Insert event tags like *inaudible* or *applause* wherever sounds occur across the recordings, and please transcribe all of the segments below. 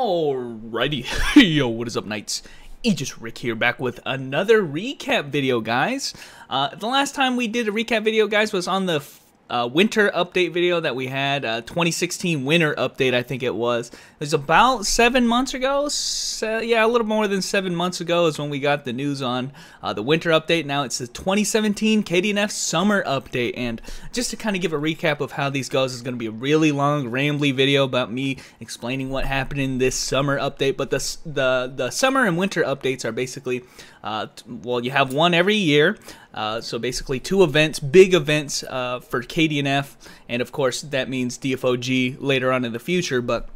Alrighty, *laughs* yo, what is up, Knights? Aegis Rick here, back with another recap video, guys. Uh, the last time we did a recap video, guys, was on the uh, winter update video that we had, uh, 2016 winter update, I think it was. It was about seven months ago. So, yeah, a little more than seven months ago is when we got the news on uh, the winter update. Now it's the 2017 KDNF summer update. And just to kind of give a recap of how these goes, is going to be a really long, rambly video about me explaining what happened in this summer update. But the, the, the summer and winter updates are basically, uh, well, you have one every year. Uh, so basically, two events, big events uh, for KDNF, and of course that means DFOG later on in the future. But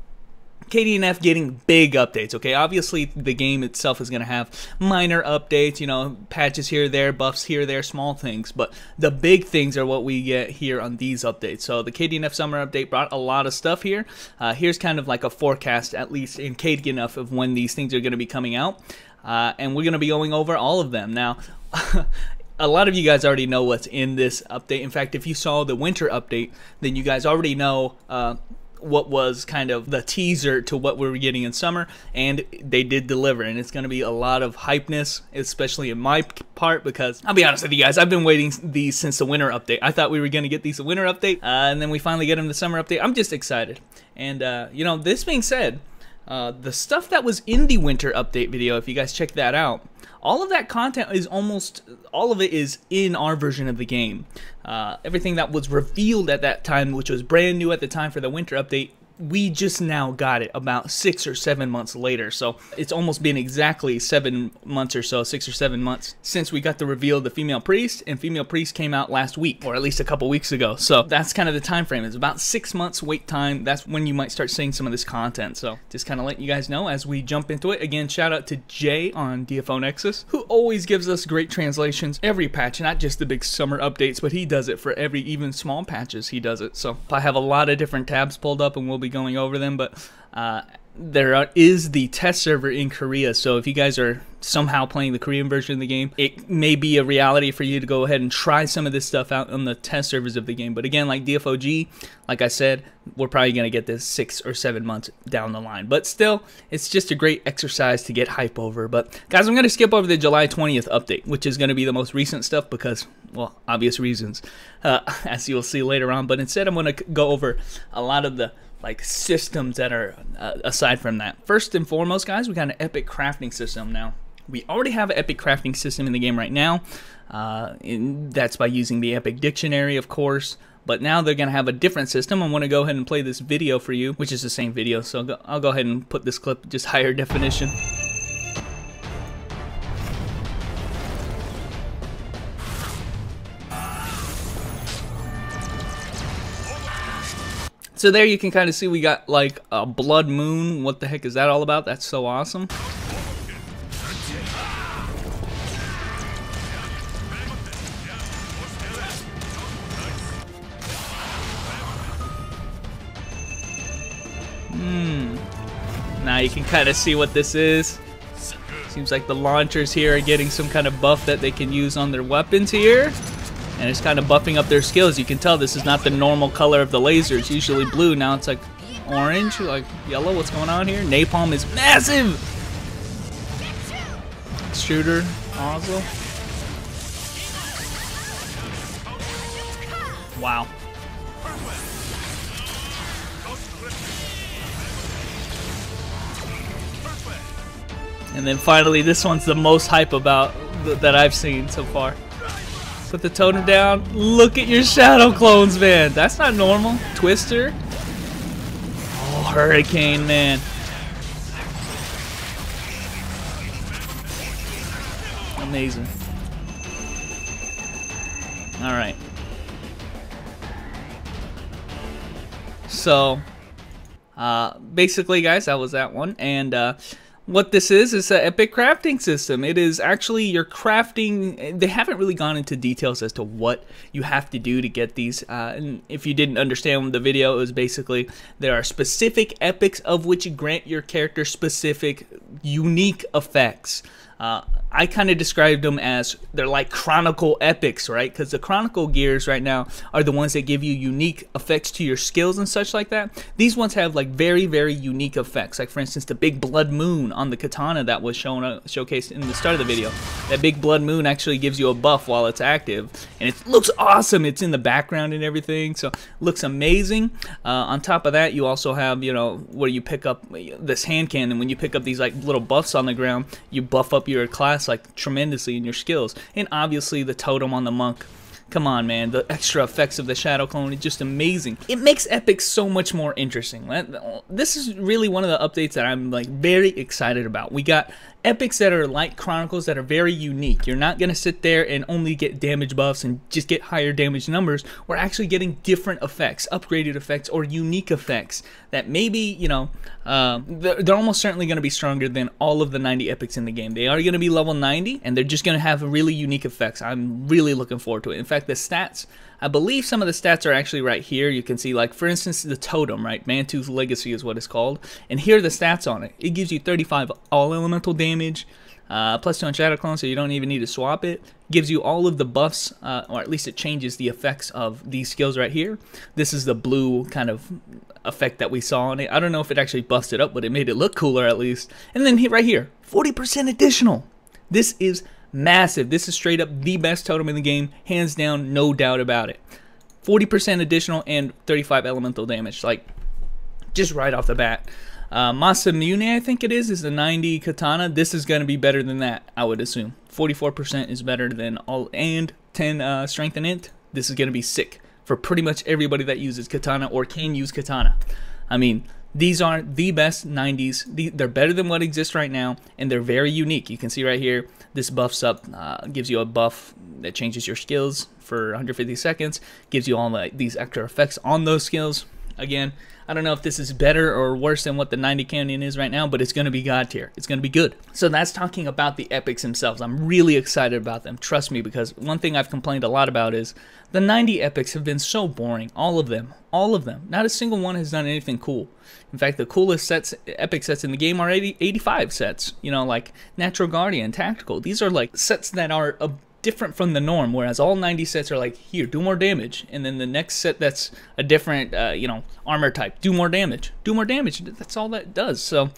KDNF getting big updates. Okay, obviously the game itself is going to have minor updates, you know, patches here, there, buffs here, there, small things. But the big things are what we get here on these updates. So the KDNF summer update brought a lot of stuff here. Uh, here's kind of like a forecast, at least in KDNF, of when these things are going to be coming out. Uh, and we're going to be going over all of them. Now, *laughs* a lot of you guys already know what's in this update. In fact, if you saw the winter update, then you guys already know uh, what was kind of the teaser to what we were getting in summer, and they did deliver. And it's going to be a lot of hypeness, especially in my part, because I'll be honest with you guys, I've been waiting these since the winter update. I thought we were going to get these the winter update, uh, and then we finally get them the summer update. I'm just excited. And, uh, you know, this being said, uh, the stuff that was in the winter update video, if you guys check that out, all of that content is almost all of it is in our version of the game. Uh, everything that was revealed at that time, which was brand new at the time for the winter update, we just now got it about six or seven months later. So it's almost been exactly seven months or so, six or seven months since we got the reveal of the female priest, and female priest came out last week, or at least a couple weeks ago. So that's kind of the time frame. It's about six months wait time. That's when you might start seeing some of this content. So just kind of letting you guys know as we jump into it. Again, shout out to Jay on DFO Nexus, who always gives us great translations every patch, not just the big summer updates, but he does it for every even small patches. He does it. So I have a lot of different tabs pulled up, and we'll be going over them, but uh, there are, is the test server in Korea. So if you guys are somehow playing the Korean version of the game, it may be a reality for you to go ahead and try some of this stuff out on the test servers of the game. But again, like DFOG, like I said, we're probably going to get this six or seven months down the line. But still, it's just a great exercise to get hype over. But guys, I'm going to skip over the July 20th update, which is going to be the most recent stuff because, well, obvious reasons, uh, *laughs* as you'll see later on. But instead, I'm going to go over a lot of the like systems that are uh, aside from that. First and foremost, guys, we got an epic crafting system now. We already have an epic crafting system in the game right now. Uh, that's by using the epic dictionary, of course. But now they're going to have a different system. I want to go ahead and play this video for you, which is the same video. So I'll go ahead and put this clip just higher *laughs* definition. So there you can kind of see we got like a blood moon. What the heck is that all about? That's so awesome. Hmm. Now you can kind of see what this is. Seems like the launchers here are getting some kind of buff that they can use on their weapons here and it's kind of buffing up their skills. You can tell this is not the normal color of the laser. It's usually blue. Now it's like orange, like yellow. What's going on here? Napalm is massive. Shooter, also. Wow. And then finally, this one's the most hype about th that I've seen so far. Put the totem down. Look at your shadow clones, man. That's not normal. Twister. Oh, Hurricane, man. Amazing. Alright. So, uh, basically, guys, that was that one. And, uh, what this is is an epic crafting system. It is actually your crafting. They haven't really gone into details as to what you have to do to get these. Uh, and if you didn't understand the video, it was basically there are specific epics of which you grant your character specific unique effects. Uh, I kind of described them as they're like Chronicle epics, right? Because the Chronicle gears right now are the ones that give you unique effects to your skills and such like that. These ones have like very, very unique effects. Like for instance, the big blood moon on the katana that was shown uh, showcased in the start of the video. That big blood moon actually gives you a buff while it's active, and it looks awesome. It's in the background and everything, so looks amazing. Uh, on top of that, you also have you know where you pick up this hand cannon. When you pick up these like little buffs on the ground, you buff up your class like tremendously in your skills. And obviously the totem on the monk. Come on, man. The extra effects of the Shadow Clone is just amazing. It makes Epic so much more interesting. This is really one of the updates that I'm like very excited about. We got epics that are like Chronicles that are very unique. You're not going to sit there and only get damage buffs and just get higher damage numbers. We're actually getting different effects, upgraded effects, or unique effects that maybe, you know, uh, they're, they're, almost certainly going to be stronger than all of the 90 epics in the game. They are going to be level 90, and they're just going to have really unique effects. I'm really looking forward to it. In fact, the stats I believe some of the stats are actually right here. You can see, like, for instance, the totem, right? Mantooth Legacy is what it's called. And here are the stats on it. It gives you 35 all elemental damage, uh, plus 2 on Shadow Clone, so you don't even need to swap it. Gives you all of the buffs, uh, or at least it changes the effects of these skills right here. This is the blue kind of effect that we saw on it. I don't know if it actually busted up, but it made it look cooler at least. And then right here, 40% additional. This is massive. This is straight up the best totem in the game, hands down, no doubt about it. 40% additional and 35 elemental damage, like just right off the bat. Uh, Masamune, I think it is, is the 90 katana. This is going to be better than that, I would assume. 44% is better than all, and 10 uh, strength and int. This is going to be sick for pretty much everybody that uses katana or can use katana. I mean, these are the best 90s. They're better than what exists right now, and they're very unique. You can see right here, this buffs up, uh, gives you a buff that changes your skills for 150 seconds, gives you all the, these extra effects on those skills. Again, I don't know if this is better or worse than what the 90 cannon is right now, but it's going to be God tier. It's going to be good. So that's talking about the epics themselves. I'm really excited about them. Trust me, because one thing I've complained a lot about is the 90 epics have been so boring. All of them. All of them. Not a single one has done anything cool. In fact, the coolest sets, epic sets in the game are 80, 85 sets. You know, like Natural Guardian, Tactical. These are like sets that are a different from the norm, whereas all 90 sets are like, here, do more damage. And then the next set that's a different, uh, you know, armor type, do more damage. Do more damage. That's all that does. So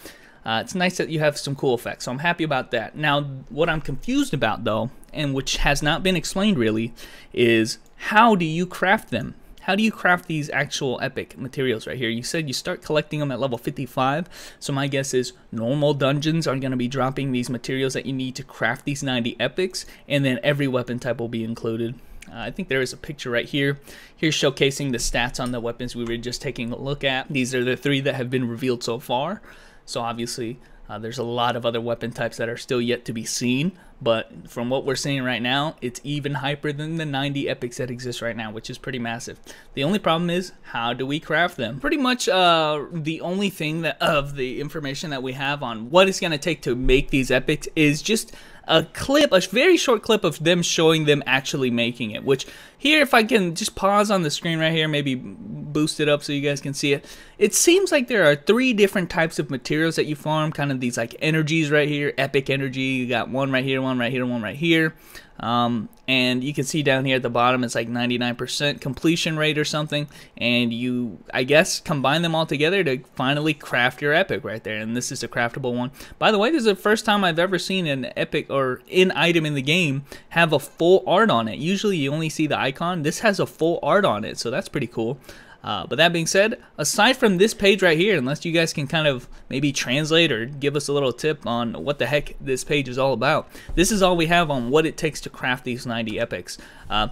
uh, it's nice that you have some cool effects. So I'm happy about that. Now, what I'm confused about, though, and which has not been explained really, is how do you craft them? How do you craft these actual epic materials right here? You said you start collecting them at level 55, so my guess is normal dungeons are going to be dropping these materials that you need to craft these 90 epics, and then every weapon type will be included. Uh, I think there is a picture right here. Here's showcasing the stats on the weapons we were just taking a look at. These are the three that have been revealed so far. So obviously uh, there's a lot of other weapon types that are still yet to be seen, but from what we're seeing right now, it's even hyper than the 90 epics that exist right now, which is pretty massive. The only problem is, how do we craft them? Pretty much uh, the only thing that of the information that we have on what it's going to take to make these epics is just a clip, a very short clip of them showing them actually making it. Which here, if I can just pause on the screen right here, maybe boost it up so you guys can see it. It seems like there are three different types of materials that you farm, kind of these like energies right here, epic energy. You got one right here, one right here, one right here. Um, and you can see down here at the bottom it's like 99% completion rate or something. And you I guess combine them all together to finally craft your epic right there. And this is a craftable one. By the way this is the first time I've ever seen an epic or in item in the game have a full art on it. Usually you only see the icon. This has a full art on it so that's pretty cool uh, but that being said, aside from this page right here, unless you guys can kind of maybe translate or give us a little tip on what the heck this page is all about, this is all we have on what it takes to craft these 90 epics. Uh,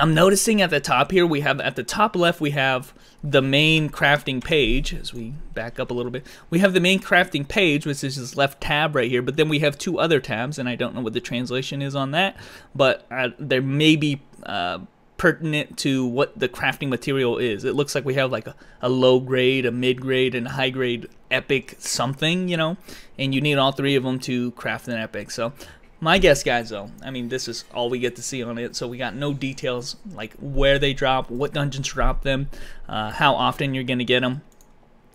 I'm noticing at the top here, we have at the top left, we have the main crafting page. As we back up a little bit, we have the main crafting page, which is this left tab right here. But then we have two other tabs, and I don't know what the translation is on that, but uh, there may be uh, pertinent to what the crafting material is. It looks like we have like a, a low grade, a mid grade, and a high grade epic something, you know, and you need all three of them to craft an epic. So my guess, guys, though, I mean, this is all we get to see on it, so we got no details like where they drop, what dungeons drop them, uh, how often you're going to get them.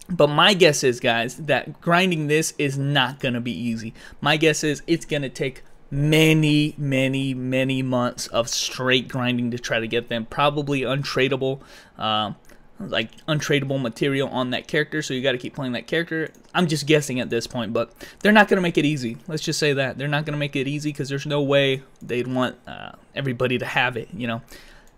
But my guess is, guys, that grinding this is not going to be easy. My guess is it's going to take many, many, many months of straight grinding to try to get them. Probably untradeable, uh, like untradeable material on that character. So you got to keep playing that character. I'm just guessing at this point, but they're not going to make it easy. Let's just say that they're not going to make it easy because there's no way they'd want uh, everybody to have it. You know,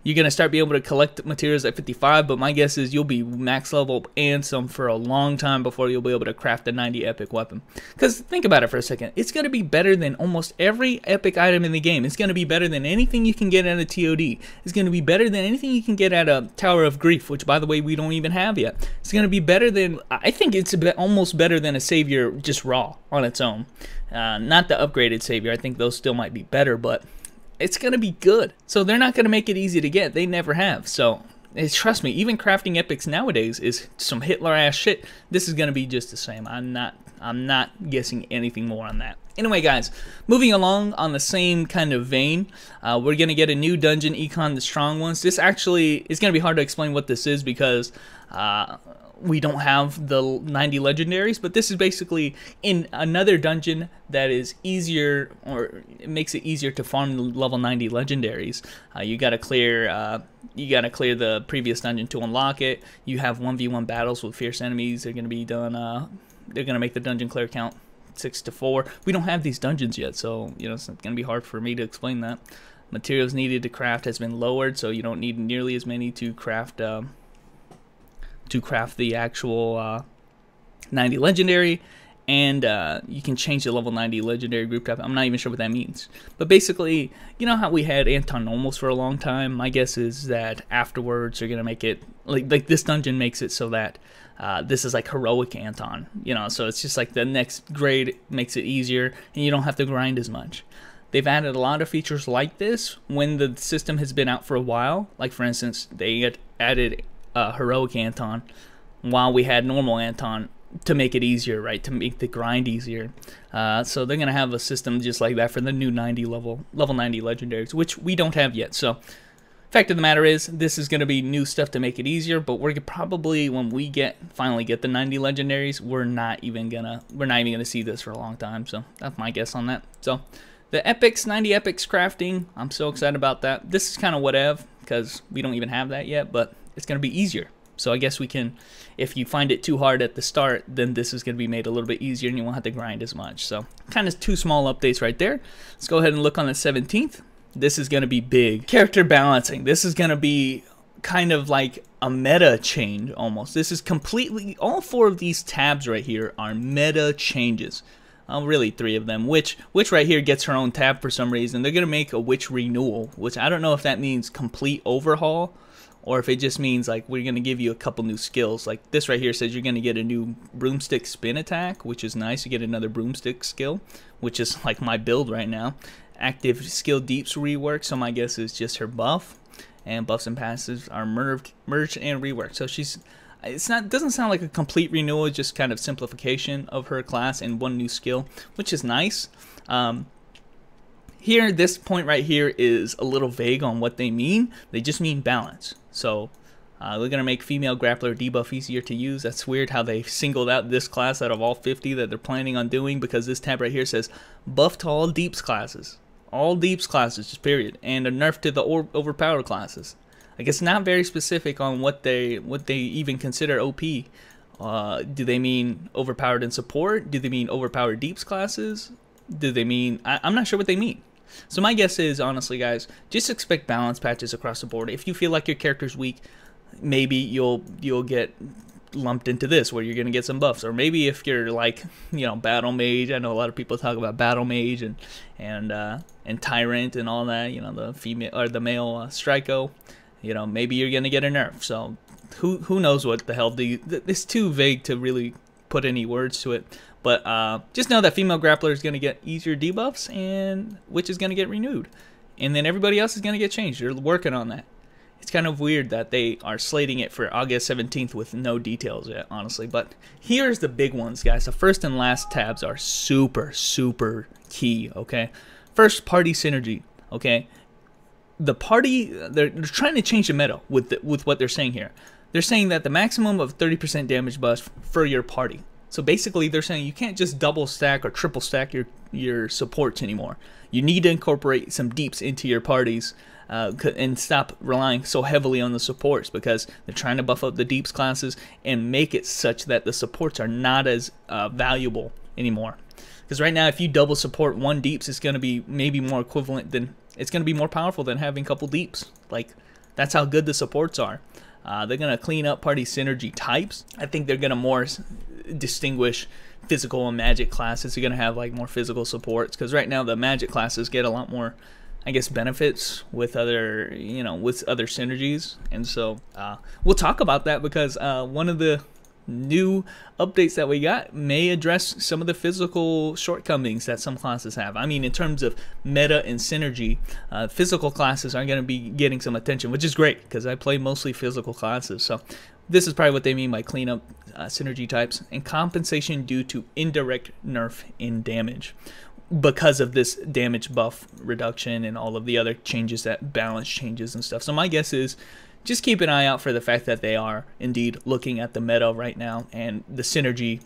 you're going to start being able to collect materials at 55, but my guess is you'll be max level and some for a long time before you'll be able to craft a 90 epic weapon. Because think about it for a second. It's going to be better than almost every epic item in the game. It's going to be better than anything you can get at a TOD. It's going to be better than anything you can get at a Tower of Grief, which by the way we don't even have yet. It's going to be better than, I think it's almost better than a Savior just raw on its own. Uh, not the upgraded Savior. I think those still might be better, but it's going to be good. So they're not going to make it easy to get. They never have. So eh, trust me, even crafting epics nowadays is some Hitler ass shit. This is going to be just the same. I'm not I'm not guessing anything more on that. Anyway, guys, moving along on the same kind of vein, uh, we're going to get a new dungeon, Econ the Strong Ones. This actually is going to be hard to explain what this is because uh, we don't have the 90 legendaries, but this is basically in another dungeon that is easier, or it makes it easier to farm the level 90 legendaries. Uh, you gotta clear, uh, you gotta clear the previous dungeon to unlock it. You have 1v1 battles with fierce enemies. They're gonna be done. Uh, they're gonna make the dungeon clear count six to four. We don't have these dungeons yet, so you know it's gonna be hard for me to explain that. Materials needed to craft has been lowered, so you don't need nearly as many to craft. Um, to craft the actual uh, 90 legendary and uh, you can change the level 90 legendary group type. I'm not even sure what that means. But basically, you know how we had Anton normals for a long time? My guess is that afterwards they're going to make it, like, like this dungeon makes it so that uh, this is like heroic Anton, you know, so it's just like the next grade makes it easier and you don't have to grind as much. They've added a lot of features like this when the system has been out for a while. Like for instance, they added uh, heroic Anton while we had normal Anton to make it easier, right? To make the grind easier. Uh, so they're gonna have a system just like that for the new 90 level level 90 legendaries, which we don't have yet. So fact of the matter is, this is gonna be new stuff to make it easier. But we're probably when we get finally get the 90 legendaries, we're not even gonna we're not even gonna see this for a long time. So that's my guess on that. So the epics 90 epics crafting, I'm so excited about that. This is kind of whatever because we don't even have that yet, but it's going to be easier. So I guess we can, if you find it too hard at the start, then this is going to be made a little bit easier and you won't have to grind as much. So kind of two small updates right there. Let's go ahead and look on the 17th. This is going to be big. Character balancing. This is going to be kind of like a meta change almost. This is completely, all four of these tabs right here are meta changes. Uh, really three of them. Which witch right here gets her own tab for some reason. They're gonna make a witch renewal, which I don't know if that means complete overhaul or if it just means like we're going to give you a couple new skills. Like this right here says you're going to get a new broomstick spin attack, which is nice. You get another broomstick skill, which is like my build right now. Active skill deeps rework, so my guess is just her buff. And buffs and passives are merged, merged and reworked. So she's it's not doesn't sound like a complete renewal, just kind of simplification of her class and one new skill, which is nice. Um, here, this point right here is a little vague on what they mean. They just mean balance. So uh, we're going to make female grappler debuff easier to use. That's weird how they singled out this class out of all 50 that they're planning on doing because this tab right here says buff to all deeps classes. All deeps classes, just period. And a nerf to the overpowered classes. I guess not very specific on what they what they even consider OP. Uh, do they mean overpowered in support? Do they mean overpowered deeps classes? Do they mean... I, I'm not sure what they mean. So my guess is, honestly, guys, just expect balance patches across the board. If you feel like your character's weak, maybe you'll you'll get lumped into this where you're gonna get some buffs or maybe if you're like you know battle mage i know a lot of people talk about battle mage and and uh and tyrant and all that you know the female or the male uh, Striko you know maybe you're gonna get a nerf so who who knows what the hell the it's too vague to really put any words to it but uh, just know that female grappler is going to get easier debuffs, and witch is going to get renewed, and then everybody else is going to get changed. They're working on that. It's kind of weird that they are slating it for August 17th with no details yet, honestly. But here's the big ones, guys. The first and last tabs are super, super key. Okay, first party synergy. Okay, the party they're, they're trying to change the meta with the, with what they're saying here. They're saying that the maximum of 30% damage buff for your party So basically, they're saying you can't just double stack or triple stack your your supports anymore. You need to incorporate some deeps into your parties uh, and stop relying so heavily on the supports because they're trying to buff up the deeps classes and make it such that the supports are not as uh, valuable anymore. Because right now, if you double support one deeps, it's going to be maybe more equivalent than it's going to be more powerful than having a couple deeps. Like that's how good the supports are. Uh, they're going to clean up party synergy types. I think they're going to more distinguish physical and magic classes. You're going to have like more physical supports because right now the magic classes get a lot more, I guess, benefits with other, you know, with other synergies. And so uh, we'll talk about that because uh, one of the new updates that we got may address some of the physical shortcomings that some classes have. I mean, in terms of meta and synergy, uh, physical classes are going to be getting some attention, which is great because I play mostly physical classes. So this is probably what they mean by cleanup uh, synergy types and compensation due to indirect nerf in damage because of this damage buff reduction and all of the other changes that balance changes and stuff. So my guess is just keep an eye out for the fact that they are indeed looking at the meta right now and the synergy.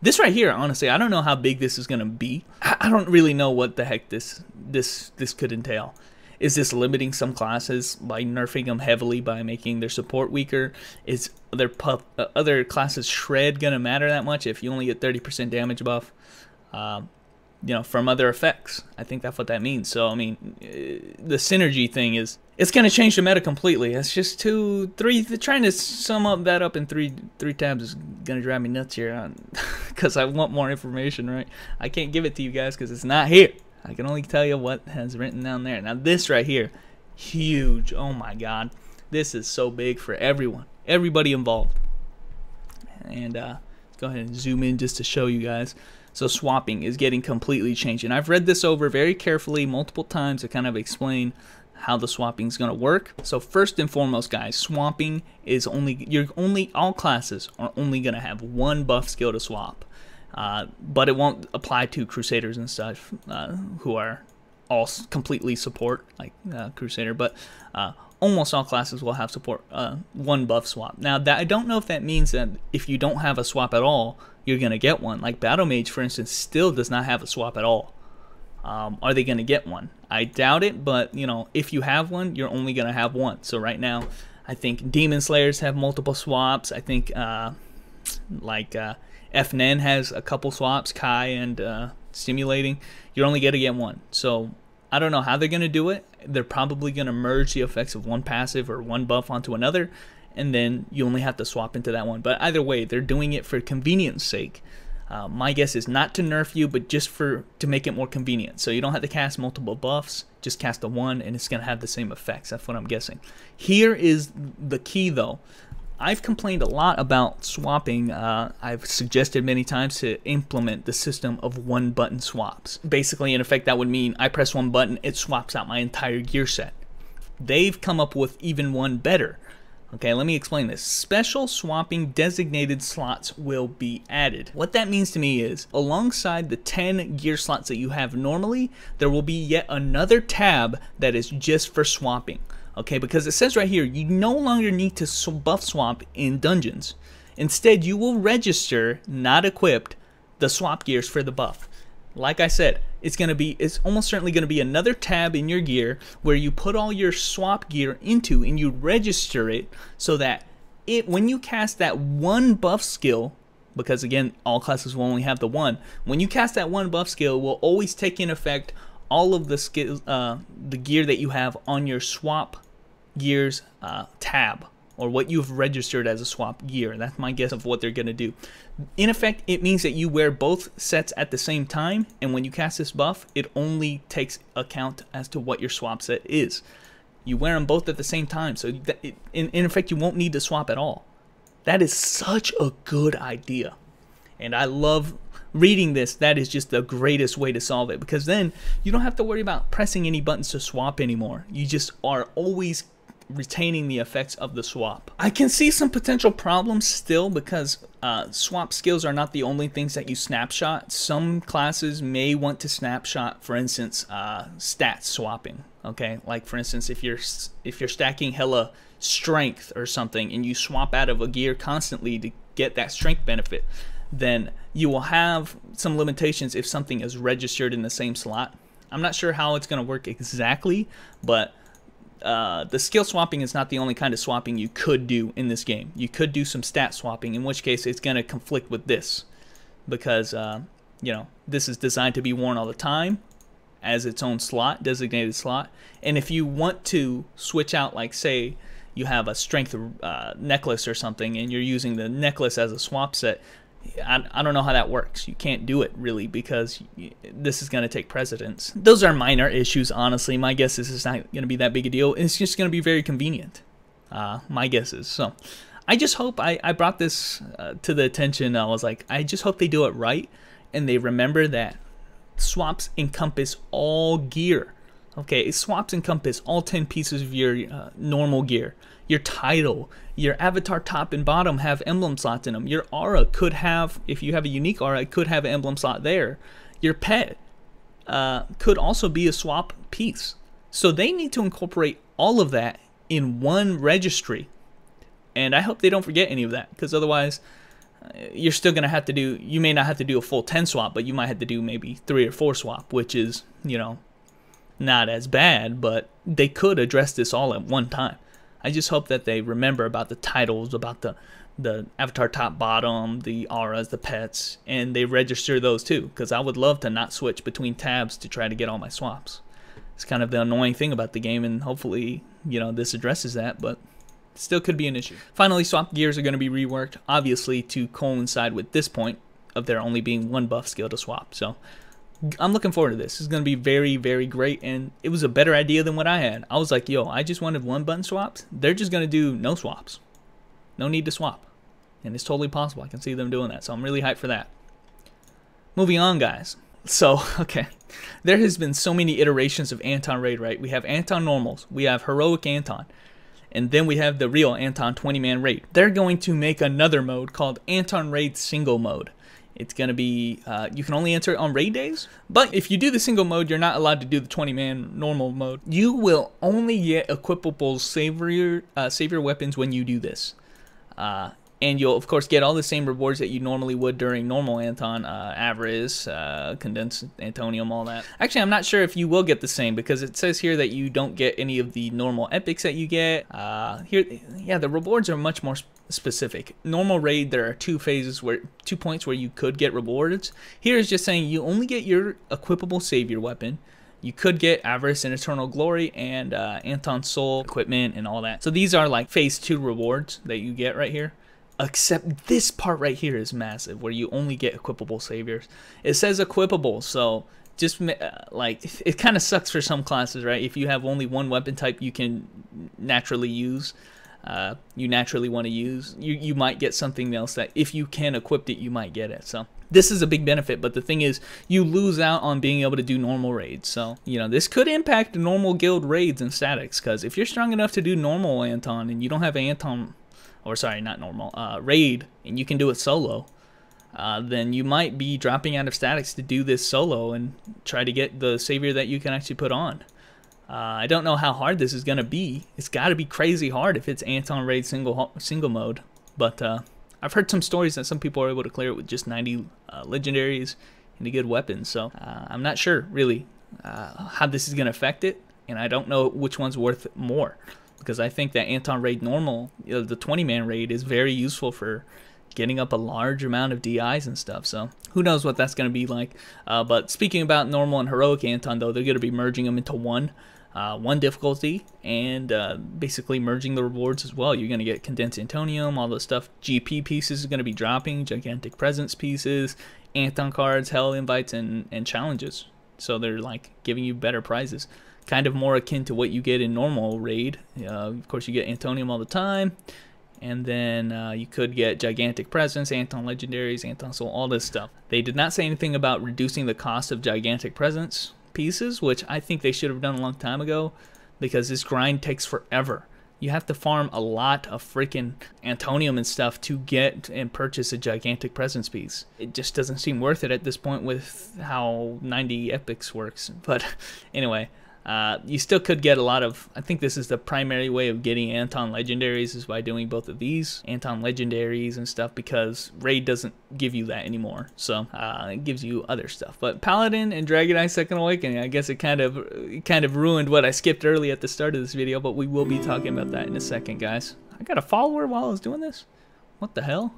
This right here, honestly, I don't know how big this is going to be. I don't really know what the heck this this this could entail. Is this limiting some classes by nerfing them heavily by making their support weaker? Is other puff, uh, other classes shred gonna matter that much if you only get 30% damage buff? Um, you know, from other effects. I think that's what that means. So I mean, uh, the synergy thing is it's gonna change the meta completely. It's just two, three. Trying to sum up that up in three three tabs is gonna drive me nuts here, because *laughs* I want more information. Right? I can't give it to you guys because it's not here. I can only tell you what has written down there. Now this right here, huge. Oh my God, this is so big for everyone, everybody involved. And uh, go ahead and zoom in just to show you guys. So swapping is getting completely changed. And I've read this over very carefully multiple times to kind of explain how the swapping is going to work. So first and foremost, guys, swapping is only, you're only, all classes are only going to have one buff skill to swap. Uh, but it won't apply to Crusaders and stuff uh, who are all completely support, like uh, Crusader. But uh, almost all classes will have support uh, one buff swap. Now, that I don't know if that means that if you don't have a swap at all, you're gonna get one. Like Battle Mage, for instance, still does not have a swap at all. Um, are they gonna get one? I doubt it. But you know, if you have one, you're only gonna have one. So right now, I think Demon Slayers have multiple swaps. I think like FNN has a couple swaps, Kai and uh, Stimulating. You're only going to get one. So I don't know how they're going to do it. They're probably going to merge the effects of one passive or one buff onto another, and then you only have to swap into that one. But either way, they're doing it for convenience sake. Uh, my guess is not to nerf you, but just for to make it more convenient. So you don't have to cast multiple buffs, just cast the one, and it's going to have the same effects. That's what I'm guessing. Here is the key, though. I've complained a lot about swapping. Uh, I've suggested many times to implement the system of one button swaps. Basically, in effect, that would mean I press one button, it swaps out my entire gear set. They've come up with even one better. Okay, let me explain this. Special swapping designated slots will be added. What that means to me is, alongside the 10 gear slots that you have normally, there will be yet another tab that is just for swapping okay? Because it says right here, you no longer need to buff swap in dungeons. Instead, you will register, not equipped, the swap gears for the buff. Like I said, it's going to be, it's almost certainly going to be another tab in your gear where you put all your swap gear into and you register it so that it, when you cast that one buff skill, because again, all classes will only have the one, when you cast that one buff skill, will always take in effect all of the skill, uh, the gear that you have on your swap gears uh, tab or what you've registered as a swap gear. That's my guess of what they're going to do. In effect, it means that you wear both sets at the same time, and when you cast this buff, it only takes account as to what your swap set is. You wear them both at the same time, so it, in, in effect, you won't need to swap at all. That is such a good idea. And I love reading this. That is just the greatest way to solve it because then you don't have to worry about pressing any buttons to swap anymore. You just are always retaining the effects of the swap. I can see some potential problems still because uh, swap skills are not the only things that you snapshot. Some classes may want to snapshot, for instance, uh, stat swapping. Okay, like for instance, if you're if you're stacking hella strength or something and you swap out of a gear constantly to get that strength benefit, then you will have some limitations if something is registered in the same slot. I'm not sure how it's going to work exactly, but uh, the skill swapping is not the only kind of swapping you could do in this game. You could do some stat swapping, in which case it's going to conflict with this because, uh, you know, this is designed to be worn all the time as its own slot, designated slot. And if you want to switch out, like, say, you have a strength uh, necklace or something and you're using the necklace as a swap set, I, I don't know how that works. You can't do it really because this is going to take precedence. Those are minor issues, honestly. My guess is it's not going to be that big a deal. It's just going to be very convenient. Uh, my guess is. So I just hope I, I brought this uh, to the attention. I was like, I just hope they do it right and they remember that swaps encompass all gear. Okay, swaps encompass all 10 pieces of your uh, normal gear your title, your avatar top and bottom have emblem slots in them. Your aura could have, if you have a unique aura, it could have an emblem slot there. Your pet uh, could also be a swap piece. So they need to incorporate all of that in one registry. And I hope they don't forget any of that because otherwise uh, you're still going to have to do, you may not have to do a full 10 swap, but you might have to do maybe three or four swap, which is, you know, not as bad, but they could address this all at one time. I just hope that they remember about the titles, about the the avatar top bottom, the auras, the pets, and they register those too. Because I would love to not switch between tabs to try to get all my swaps. It's kind of the annoying thing about the game, and hopefully, you know, this addresses that, but still could be an issue. Finally, swap gears are going to be reworked, obviously, to coincide with this point of there only being one buff skill to swap. So I'm looking forward to this. It's going to be very, very great. And it was a better idea than what I had. I was like, yo, I just wanted one button swaps. They're just going to do no swaps. No need to swap. And it's totally possible. I can see them doing that. So I'm really hyped for that. Moving on, guys. *laughs* So, okay. There has been so many iterations of Anton Raid, right? We have Anton Normals. We have Heroic Anton. And then we have the real Anton 20-man raid. They're going to make another mode called Anton Raid Single Mode. It's going to be, uh, you can only enter it on raid days. But if you do the single mode, you're not allowed to do the 20 man normal mode. You will only get equipable savior, uh, savior weapons when you do this. Uh, and you'll of course get all the same rewards that you normally would during normal Anton, uh, Avarice, uh, Condensed Antonium, all that. Actually, I'm not sure if you will get the same because it says here that you don't get any of the normal epics that you get. Uh, here, yeah, the rewards are much more specific. Normal raid, there are two phases where two points where you could get rewards. Here is just saying you only get your equipable savior weapon. You could get Avarice and Eternal Glory and uh, Anton Soul equipment and all that. So these are like phase two rewards that you get right here. Except this part right here is massive, where you only get equipable saviors. It says equipable, so just uh, like it kind of sucks for some classes, right? If you have only one weapon type you can naturally use, uh, you naturally want to use, you you might get something else that if you can equip it, you might get it. So this is a big benefit, but the thing is, you lose out on being able to do normal raids. So you know this could impact normal guild raids and statics, because if you're strong enough to do normal Anton and you don't have Anton or sorry, not normal, uh, raid, and you can do it solo, uh, then you might be dropping out of statics to do this solo and try to get the savior that you can actually put on. Uh, I don't know how hard this is going to be. It's got to be crazy hard if it's Anton Raid single single mode. But uh, I've heard some stories that some people are able to clear it with just 90 uh, legendaries and a good weapon. So uh, I'm not sure really uh, how this is going to affect it, and I don't know which one's worth more because I think that Anton raid normal, you know, the 20 man raid is very useful for getting up a large amount of DIs and stuff. So who knows what that's going to be like. Uh, but speaking about normal and heroic Anton, though, they're going to be merging them into one. Uh, one difficulty and uh, basically merging the rewards as well. You're going to get condensed Antonium, all the stuff. GP pieces are going to be dropping, gigantic presence pieces, Anton cards, hell invites, and, and challenges. So they're like giving you better prizes kind of more akin to what you get in normal raid. Uh, of course, you get Antonium all the time, and then uh, you could get Gigantic Presence, Anton Legendaries, Anton Soul, all this stuff. They did not say anything about reducing the cost of Gigantic Presence pieces, which I think they should have done a long time ago, because this grind takes forever. You have to farm a lot of freaking Antonium and stuff to get and purchase a gigantic presence piece. It just doesn't seem worth it at this point with how 90 epics works. But *laughs* anyway, Uh, you still could get a lot of. I think this is the primary way of getting Anton legendaries is by doing both of these Anton legendaries and stuff because raid doesn't give you that anymore. So uh, it gives you other stuff. But Paladin and Dragon Knight Second Awakening, I guess it kind of it kind of ruined what I skipped early at the start of this video. But we will be talking about that in a second, guys. I got a follower while I was doing this. What the hell?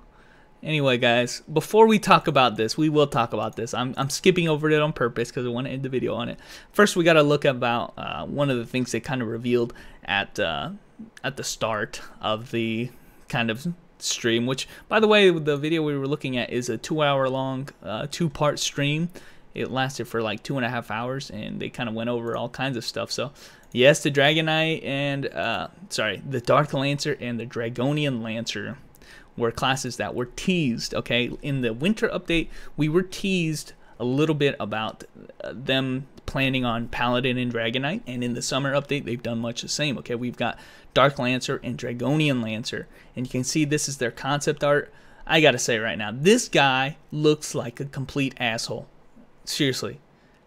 Anyway, guys, before we talk about this, we will talk about this. I'm, I'm skipping over it on purpose because I want to end the video on it. First, we got to look about uh, one of the things they kind of revealed at uh, at the start of the kind of stream. Which, by the way, the video we were looking at is a two-hour-long, uh, two-part stream. It lasted for like two and a half hours, and they kind of went over all kinds of stuff. So, yes, the Dragon Knight and uh, sorry, the Dark Lancer and the Dragonian Lancer were classes that were teased. Okay, in the winter update, we were teased a little bit about uh, them planning on Paladin and Dragon Knight, and in the summer update, they've done much the same. Okay, we've got Dark Lancer and Dragonian Lancer, and you can see this is their concept art. I gotta say right now, this guy looks like a complete asshole. Seriously,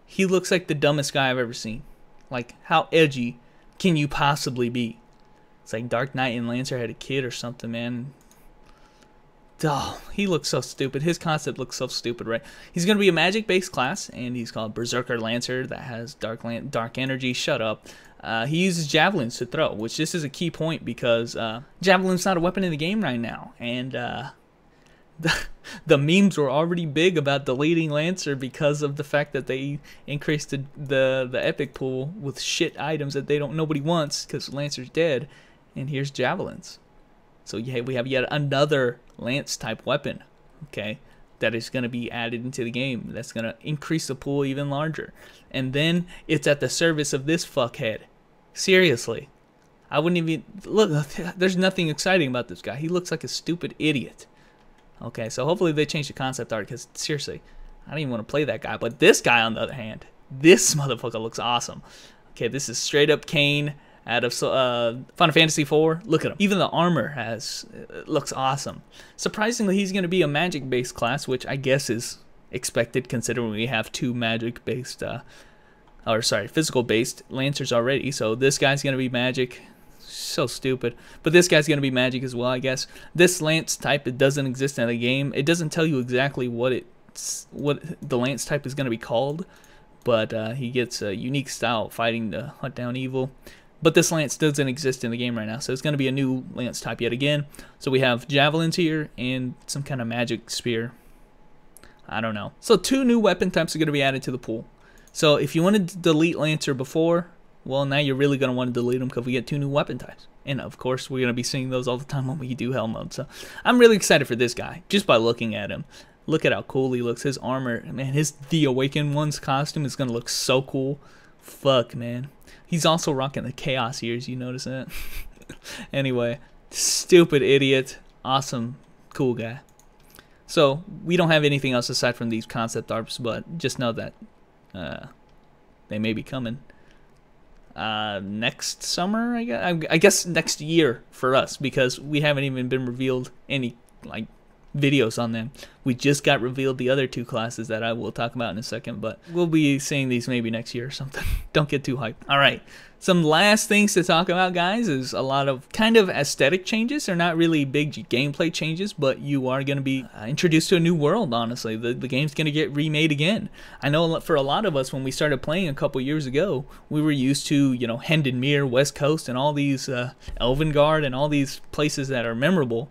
he looks like the dumbest guy I've ever seen. Like, how edgy can you possibly be? It's like Dark Knight and Lancer had a kid or something, man. Oh, he looks so stupid. His concept looks so stupid, right? He's going to be a magic-based class, and he's called Berserker Lancer that has dark dark energy. Shut up. Uh, he uses javelins to throw, which this is a key point because uh, javelin's not a weapon in the game right now, and uh, *laughs* the, the memes were already big about deleting Lancer because of the fact that they increased the the, the epic pool with shit items that they don't nobody wants because Lancer's dead, and here's javelins. So yeah, we have yet another lance type weapon, okay, that is going to be added into the game. That's going to increase the pool even larger. And then it's at the service of this fuckhead. Seriously. I wouldn't even look. *laughs* There's nothing exciting about this guy. He looks like a stupid idiot. Okay, so hopefully they change the concept art because seriously, I don't even want to play that guy. But this guy, on the other hand, this *laughs* motherfucker looks awesome. Okay, this is straight up Kain out of uh, Final Fantasy IV. Look at him. Even the armor has uh, looks awesome. Surprisingly, he's going to be a magic-based class, which I guess is expected considering we have two magic-based, uh, or sorry, physical-based lancers already. So this guy's going to be magic. So stupid. But this guy's going to be magic as well, I guess. This lance type, it doesn't exist in the game. It doesn't tell you exactly what it's what the lance type is going to be called but uh, he gets a unique style fighting to hunt down evil. But this lance doesn't exist in the game right now, so it's going to be a new lance type yet again. So we have javelins here and some kind of magic spear. I don't know. So two new weapon types are going to be added to the pool. So if you wanted to delete Lancer before, well, now you're really going to want to delete them because we get two new weapon types. And of course, we're going to be seeing those all the time when we do Hell mode. So I'm really excited for this guy, just by looking at him. Look at how cool he looks. His armor, man, his The Awakened One's costume is going to look so cool. Fuck, man. He's also rocking the Chaos ears, you notice that? *laughs* anyway, stupid idiot. Awesome, cool guy. So, we don't have anything else aside from these concept arts, but just know that uh, they may be coming. Uh, next summer, I guess, I guess next year for us, because we haven't even been revealed any, like, videos on them. We just got revealed the other two classes that I will talk about in a second, but we'll be seeing these maybe next year or something. *laughs* Don't get too hyped. All right. Some last things to talk about, guys, is a lot of kind of aesthetic changes. They're not really big gameplay changes, but you are going to be uh, introduced to a new world, honestly. The, the game's going to get remade again. I know for a lot of us, when we started playing a couple years ago, we were used to, you know, Hendon West Coast, and all these uh, Elvengard and all these places that are memorable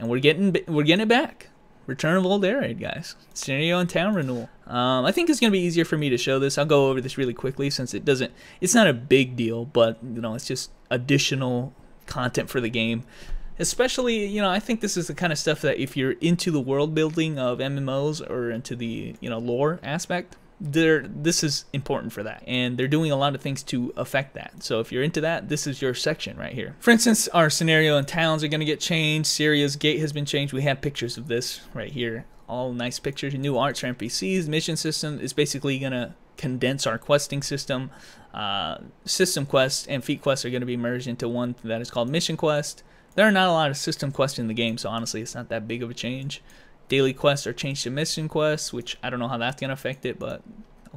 and we're getting we're getting it back. Return of Old Arad, guys. Scenario and town renewal. Um, I think it's gonna be easier for me to show this. I'll go over this really quickly since it doesn't. It's not a big deal, but you know, it's just additional content for the game. Especially, you know, I think this is the kind of stuff that if you're into the world building of MMOs or into the you know lore aspect, they're this is important for that and they're doing a lot of things to affect that. So if you're into that this is your section right here. For instance our scenario and towns are going to get changed Seria's gate has been changed. We have pictures of this right here. All nice pictures new arts for npcs mission system is basically going to condense our questing system. Uh, system quests and feat quests are going to be merged into one that is called mission quest. There are not a lot of system quests in the game so honestly it's not that big of a change Daily quests are changed to mission quests, which I don't know how that's going to affect it, but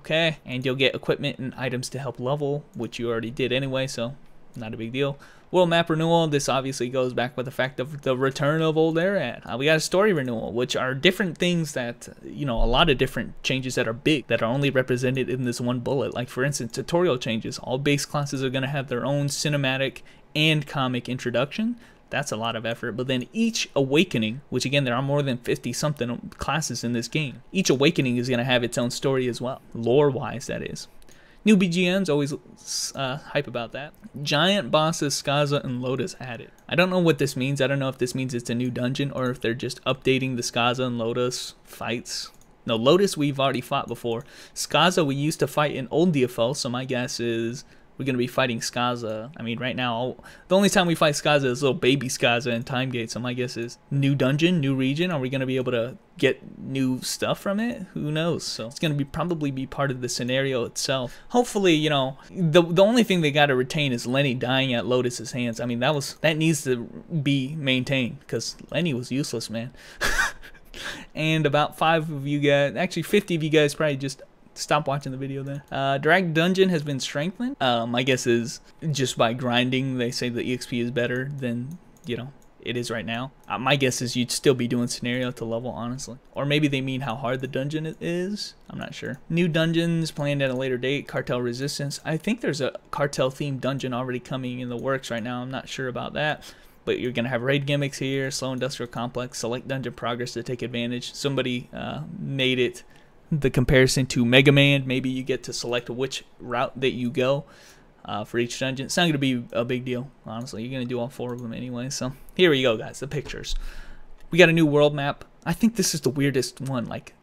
Okay, and you'll get equipment and items to help level, which you already did anyway, so not a big deal. World map renewal, this obviously goes back with the fact of the return of old Arad. Uh, we got a story renewal, which are different things that, you know, a lot of different changes that are big, that are only represented in this one bullet. Like, for instance, tutorial changes. All base classes are going to have their own cinematic and comic introduction. That's a lot of effort. But then each awakening, which again, there are more than 50 something classes in this game, each awakening is going to have its own story as well. Lore wise, that is. New BGMs, always uh, hype about that. Giant bosses, Skaza and Lotus added. I don't know what this means. I don't know if this means it's a new dungeon or if they're just updating the Skaza and Lotus fights. No, Lotus we've already fought before. Skaza we used to fight in old DFO, so my guess is we're to be fighting Skasa. I mean, right now, the only time we fight Skasa is little baby Skasa in Timegate, so my guess is new dungeon, new region. Are we going to be able to get new stuff from it? Who knows? So it's going to be probably be part of the scenario itself. Hopefully, you know, the the only thing they got to retain is Lenny dying at Lotus's hands. I mean, that was that needs to be maintained because Lenny was useless, man. *laughs* and about five of you guys, actually 50 of you guys probably just stop watching the video then. Uh, Drag Dungeon has been strengthened. Um, my guess is just by grinding, they say the EXP is better than, you know, it is right now. Uh, my guess is you'd still be doing scenario to level, honestly. Or maybe they mean how hard the dungeon is. I'm not sure. New dungeons planned at a later date. Cartel Resistance. I think there's a cartel themed dungeon already coming in the works right now. I'm not sure about that. But you're going to have raid gimmicks here, slow industrial complex, select dungeon progress to take advantage. Somebody uh, made it the comparison to Mega Man. Maybe you get to select which route that you go uh, for each dungeon. It's not going to be a big deal, honestly. You're going to do all four of them anyway. So here we go, guys. The pictures. We got a new world map. I think this is the weirdest one. Like,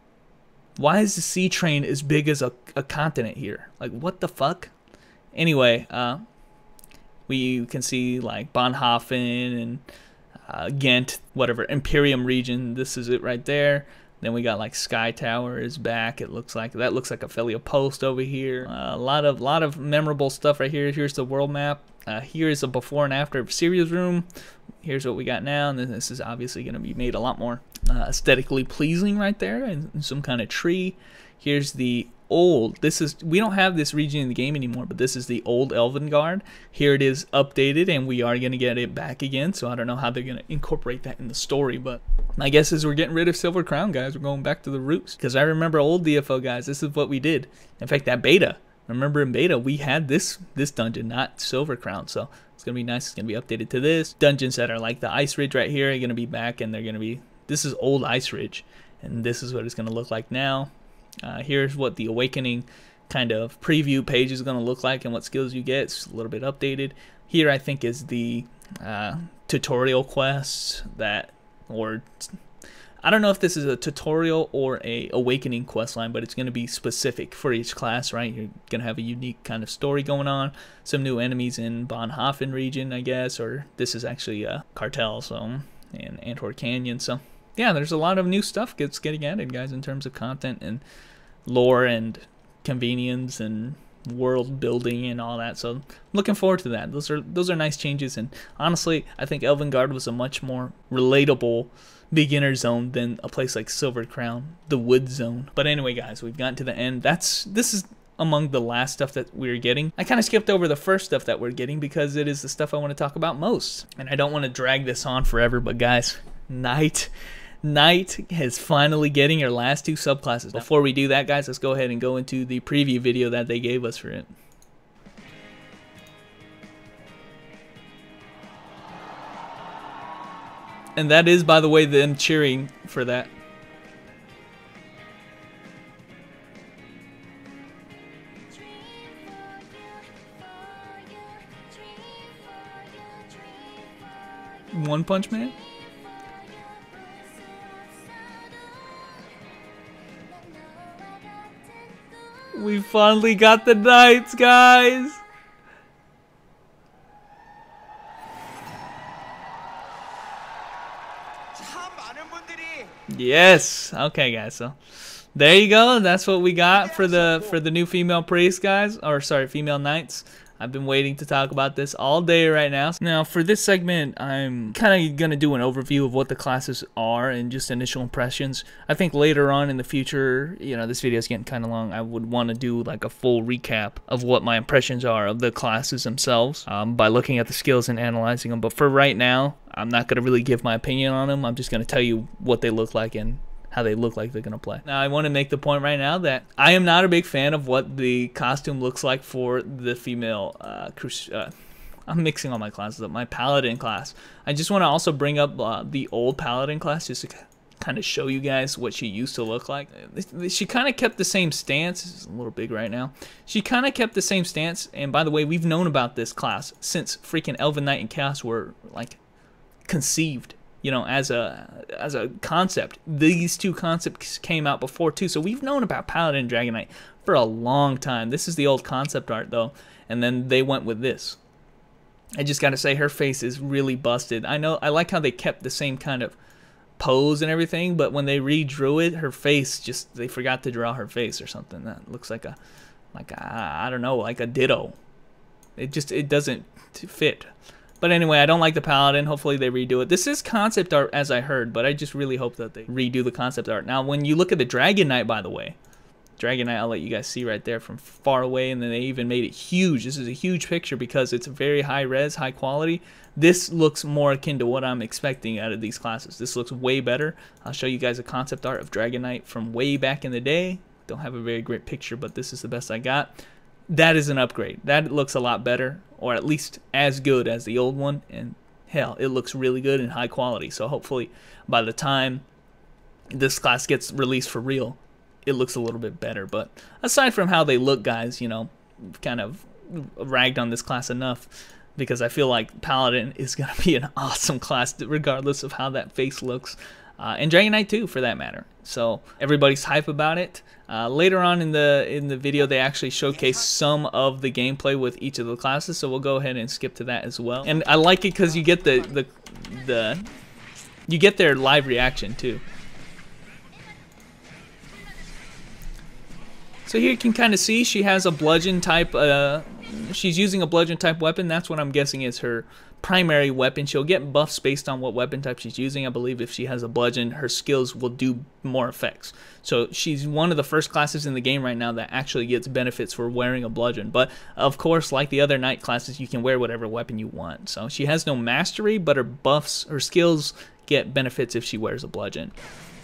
why is the sea train as big as a, a continent here? Like, what the fuck? Anyway, uh, we can see like Bonhoeffer and uh, Ghent, whatever, Imperium region. This is it right there. Then we got like Sky Tower is back. It looks like that looks like a Ophelia Post over here. Uh, a lot of lot of memorable stuff right here. Here's the world map. Uh, here is a before and after of Seria's room. Here's what we got now, and then this is obviously going to be made a lot more uh, aesthetically pleasing right there, and some kind of tree. Here's the old. This is we don't have this region in the game anymore, but this is the old Elvengard. Here it is updated, and we are gonna get it back again. So I don't know how they're gonna incorporate that in the story, but my guess is we're getting rid of Silver Crown, guys. We're going back to the roots because I remember old DFO guys. This is what we did. In fact, that beta. Remember in beta we had this this dungeon, not Silver Crown. So it's gonna be nice. It's gonna be updated to this. Dungeons that are like the Ice Ridge right here are gonna be back, and they're gonna be. This is old Ice Ridge, and this is what it's gonna look like now. Uh, here's what the Awakening kind of preview page is going to look like and what skills you get. It's a little bit updated. Here I think is the uh, tutorial quests that, or I don't know if this is a tutorial or a awakening quest line, but it's going to be specific for each class, right? You're going to have a unique kind of story going on. Some new enemies in Bonhoeffer region, I guess, or this is actually a cartel, so, in Antwerp Canyon, so yeah, there's a lot of new stuff gets getting added, guys, in terms of content and lore and convenience and world building and all that. So I'm looking forward to that. Those are those are nice changes and honestly, I think Elvengard was a much more relatable beginner zone than a place like Silver Crown, the Wood Zone. But anyway, guys, we've gotten to the end. That's this is among the last stuff that we're getting. I kind of skipped over the first stuff that we're getting because it is the stuff I want to talk about most. And I don't want to drag this on forever, but guys, Knight Knight is finally getting her last two subclasses. Before we do that, guys, let's go ahead and go into the preview video that they gave us for it. And that is, by the way, them cheering for that. One Punch Man? We finally got the knights, guys! Yes. Okay, guys. So there you go. That's what we got for the for the new female priest, guys. Or sorry, female knights. I've been waiting to talk about this all day right now. Now, for this segment, I'm kind of going to do an overview of what the classes are and just initial impressions. I think later on in the future, you know, this video is getting kind of long. I would want to do like a full recap of what my impressions are of the classes themselves um, by looking at the skills and analyzing them. But for right now, I'm not going to really give my opinion on them. I'm just going to tell you what they look like and how they look like they're going to play. Now, I want to make the point right now that I am not a big fan of what the costume looks like for the female uh, uh, I'm mixing all my classes up. My paladin class. I just want to also bring up uh, the old paladin class just to kind of show you guys what she used to look like. She kind of kept the same stance. It's a little big right now. She kind of kept the same stance. And by the way, we've known about this class since freaking Elven Knight and Chaos were like conceived you know, as a as a concept. These two concepts came out before too, so we've known about Paladin and Dragon Knight for a long time. This is the old concept art though, and then they went with this. I just got to say her face is really busted. I know I like how they kept the same kind of pose and everything, but when they redrew it, her face just they forgot to draw her face or something. That looks like a like I don't know, like a ditto. It just it doesn't fit. But anyway, I don't like the Paladin. Hopefully they redo it. This is concept art, as I heard, but I just really hope that they redo the concept art. Now, when you look at the Dragon Knight, by the way, Dragon Knight, I'll let you guys see right there from far away, and then they even made it huge. This is a huge picture because it's very high res, high quality. This looks more akin to what I'm expecting out of these classes. This looks way better. I'll show you guys a concept art of Dragon Knight from way back in the day. Don't have a very great picture, but this is the best I got that is an upgrade. That looks a lot better, or at least as good as the old one. And hell, it looks really good and high quality. So hopefully, by the time this class gets released for real, it looks a little bit better. But aside from how they look, guys, you know, kind of ragged on this class enough because I feel like Paladin is going *laughs* to be an awesome class regardless of how that face looks uh, and Dragon Knight 2 for that matter. So everybody's hype about it. Uh, later on in the in the video, they actually showcase some of the gameplay with each of the classes, so we'll go ahead and skip to that as well. And I like it because you get the the the you get their live reaction too. So here you can kind of see she has a bludgeon type. Uh, she's using a bludgeon type weapon. That's what I'm guessing is her primary weapon. She'll get buffs based on what weapon type she's using. I believe if she has a bludgeon, her skills will do more effects. So she's one of the first classes in the game right now that actually gets benefits for wearing a bludgeon. But of course, like the other knight classes, you can wear whatever weapon you want. So she has no mastery, but her buffs, her skills get benefits if she wears a bludgeon.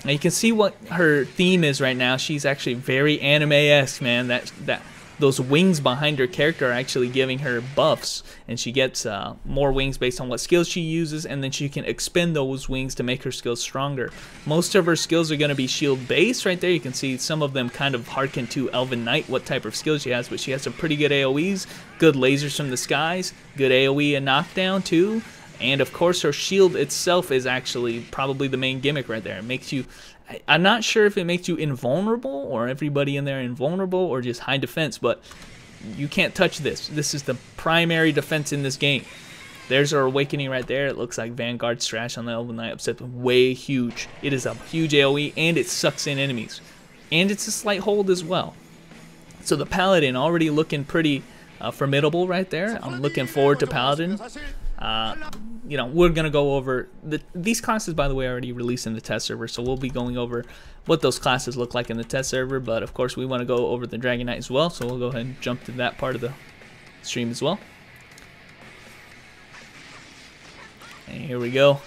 Now you can see what her theme is right now. She's actually very anime-esque, man. That that those wings behind her character are actually giving her buffs and she gets uh, more wings based on what skills she uses and then she can expend those wings to make her skills stronger. Most of her skills are going to be shield based right there. You can see some of them kind of harken to elven knight what type of skills she has but she has some pretty good aoes good lasers from the skies good aoe and knockdown too and of course her shield itself is actually probably the main gimmick right there. It makes you I'm not sure if it makes you invulnerable or everybody in there invulnerable or just high defense, but you can't touch this. This is the primary defense in this game. There's our awakening right there. It looks like Vanguard Strash on the Elven Knight upset way huge. It is a huge AoE and it sucks in enemies. And it's a slight hold as well. So the Paladin already looking pretty uh, formidable right there. I'm looking forward to Paladin. Uh, you know, we're gonna go over the these classes. By the way, already released in the test server, so we'll be going over what those classes look like in the test server. But of course, we want to go over the Dragon Knight as well, so we'll go ahead and jump to that part of the stream as well. And here we go.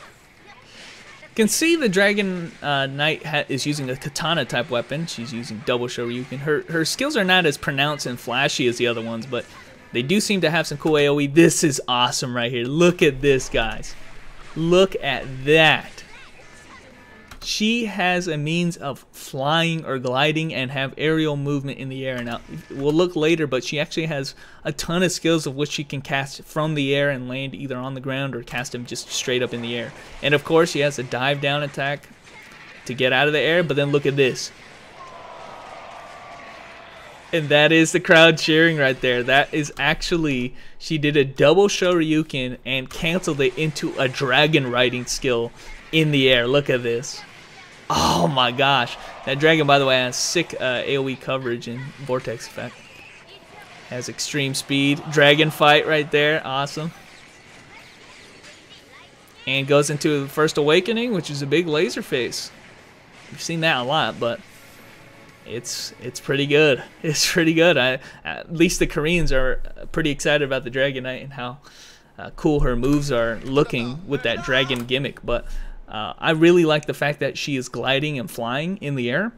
You can see the Dragon uh, Knight is using a katana type weapon. She's using double Shoryuken. Her her skills are not as pronounced and flashy as the other ones, but they do seem to have some cool AoE. This is awesome right here. Look at this, guys. Look at that. She has a means of flying or gliding and have aerial movement in the air. Now, we'll look later, but she actually has a ton of skills of which she can cast from the air and land either on the ground or cast them just straight up in the air. And of course, she has a dive down attack to get out of the air, but then look at this. And that is the crowd cheering right there. That is actually, she did a double Shoryuken and canceled it into a dragon riding skill in the air. Look at this. Oh my gosh. That dragon, by the way, has sick uh, AoE coverage and vortex effect. Has extreme speed. Dragon fight right there. Awesome. And goes into the first awakening, which is a big laser face. We've seen that a lot, but it's it's pretty good. *laughs* It's pretty good. I at least the Koreans are pretty excited about the Dragon Knight and how uh, cool her moves are looking with that dragon gimmick. But uh, I really like the fact that she is gliding and flying in the air.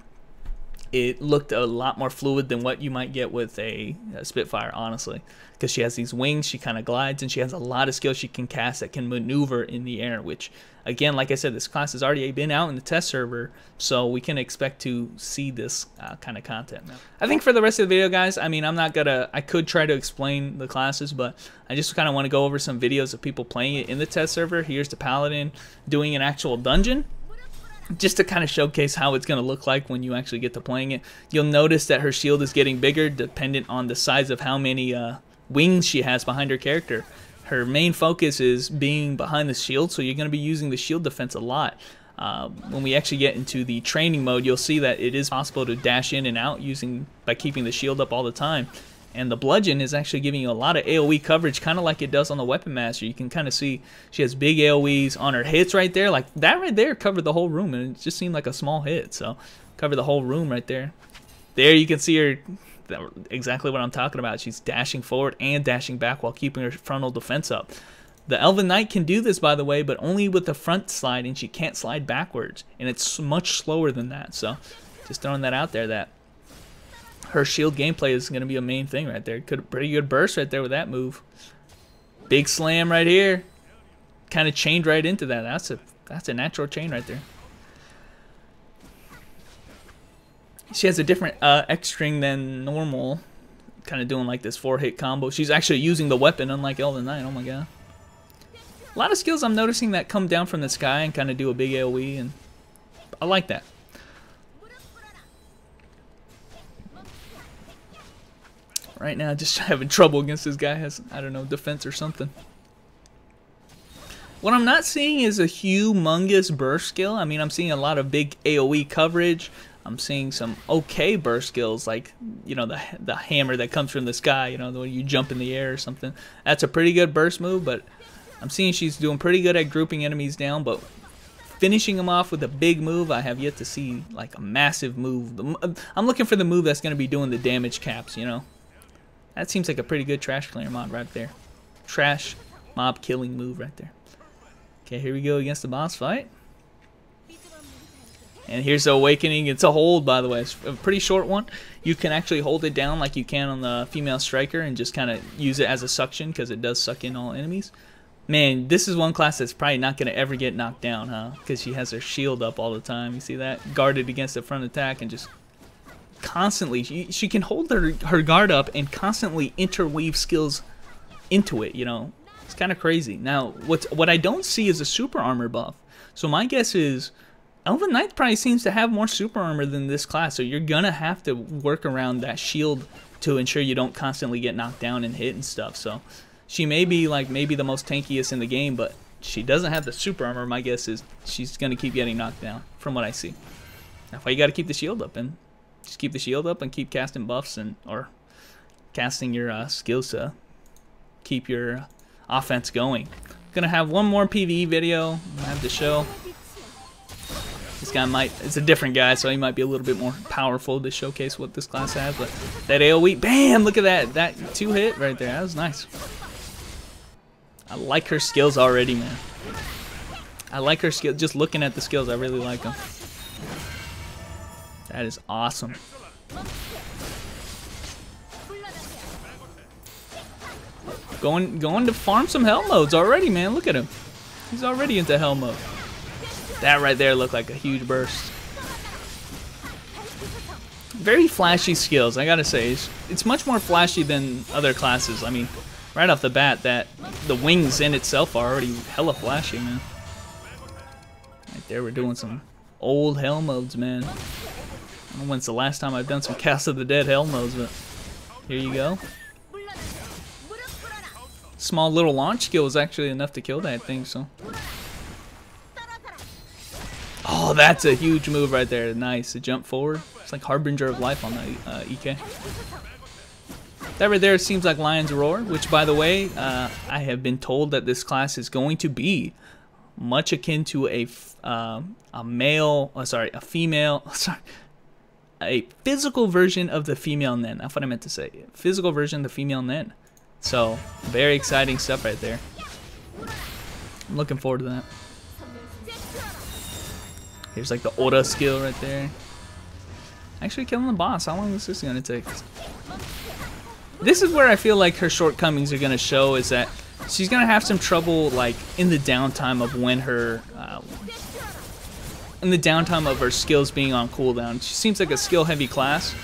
It looked a lot more fluid than what you might get with a, a Spitfire, honestly, because she has these wings, she kind of glides, and she has a lot of skills she can cast that can maneuver in the air, which again, like I said, this class has already been out in the test server, so we can expect to see this uh, kind of content now. I think for the rest of the video, guys, I mean, I'm not gonna, I could try to explain the classes, but I just kind of want to go over some videos of people playing it in the test server. Here's the Paladin doing an actual dungeon just to kind of showcase how it's going to look like when you actually get to playing it. You'll notice that her shield is getting bigger dependent on the size of how many uh, wings she has behind her character her main focus is being behind the shield, so you're going to be using the shield defense a lot. Uh, when we actually get into the training mode, you'll see that it is possible to dash in and out using by keeping the shield up all the time. And the bludgeon is actually giving you a lot of AoE coverage, kind of like it does on the Weapon Master. You can kind of see she has big AoEs on her hits right there. Like that right there covered the whole room, and it just seemed like a small hit. So cover the whole room right there. There you can see her exactly what I'm talking about. She's dashing forward and dashing back while keeping her frontal defense up. The Elven Knight can do this, by the way, but only with the front slide, and she can't slide backwards. And it's much slower than that. So just throwing that out there that her shield gameplay is going to be a main thing right there. Could pretty good burst right there with that move. Big slam right here. Kind of chained right into that. That's a that's a natural chain right there. She has a different uh, X string than normal. Kind of doing like this four hit combo. She's actually using the weapon unlike Elven Knight. Oh my god. A lot of skills I'm noticing that come down from the sky and kind of do a big AoE and I like that. Right now just *laughs* having trouble against this guy has, I don't know, defense or something. What I'm not seeing is a humongous burst skill. I mean, I'm seeing a lot of big AoE coverage. I'm seeing some okay burst skills, like you know the the hammer that comes from the sky. You know, when you jump in the air or something. That's a pretty good burst move, but I'm seeing she's doing pretty good at grouping enemies down. But finishing them off with a big move, I have yet to see like a massive move. I'm looking for the move that's going to be doing the damage caps. You know, that seems like a pretty good trash clear mod right there. Trash mob killing move right there. Okay, here we go against the boss fight. And here's the Awakening. It's a hold, by the way. It's a pretty short one. You can actually hold it down like you can on the female striker and just kind of use it as a suction because it does suck in all enemies. Man, this is one class that's probably not going to ever get knocked down, huh? Because she has her shield up all the time. You see that? Guarded against the front attack and just constantly. She, she can hold her, her guard up and constantly interweave skills into it, you know? It's kind of crazy. Now, what's, what I don't see is a super armor buff. So my guess is Elven Knight probably seems to have more super armor than this class, so you're gonna have to work around that shield to ensure you don't constantly get knocked down and hit and stuff. So she may be like maybe the most tankiest in the game, but she doesn't have the super armor. My guess is she's gonna keep getting knocked down from what I see. That's why you gotta keep the shield up and just keep the shield up and keep casting buffs and or casting your uh, skills to keep your offense going. Gonna have one more PVE video. I have to show. This guy might, it's a different guy, so he might be a little bit more powerful to showcase what this class has. But that AoE, bam, look at that. That two hit right there. That was nice. I like her skills already, man. I like her skill. Just looking at the skills, I really like them. That is awesome. Going, going to farm some hell modes already, man. Look at him. He's already into hell mode. That right there looked like a huge burst. Very flashy skills, I gotta say. It's, it's much more flashy than other classes. I mean, right off the bat, that the wings in itself are already hella flashy, man. Right there, we're doing some old hell modes, man. When's the last time I've done some Cast of the Dead hell modes, but here you go. Small little launch skill was actually enough to kill that thing, so Oh, that's a huge move right there. Nice. A jump forward. It's like Harbinger of Life on the uh, EK. That right there seems like Lion's Roar, which, by the way, uh, I have been told that this class is going to be much akin to a uh, a male, oh, sorry, a female, *laughs* sorry, a physical version of the female Nen. That's what I meant to say. Physical version of the female Nen. So, very exciting stuff right there. I'm looking forward to that. Here's like the Ora skill right there. Actually killing the boss. How long is this going to take? This is where I feel like her shortcomings are going to show is that she's going to have some trouble like in the downtime of when her uh, in the downtime of her skills being on cooldown. She seems like a skill heavy class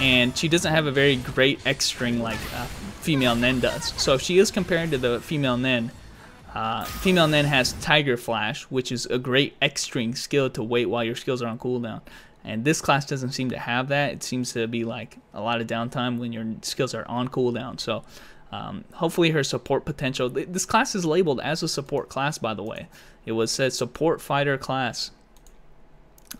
and she doesn't have a very great X string like uh, female Nen does. So if she is compared to the female Nen, uh, female Nen has Tiger Flash, which is a great X string skill to wait while your skills are on cooldown. And this class doesn't seem to have that. It seems to be like a lot of downtime when your skills are on cooldown. So um, hopefully her support potential. This class is labeled as a support class, by the way. It was said support fighter class.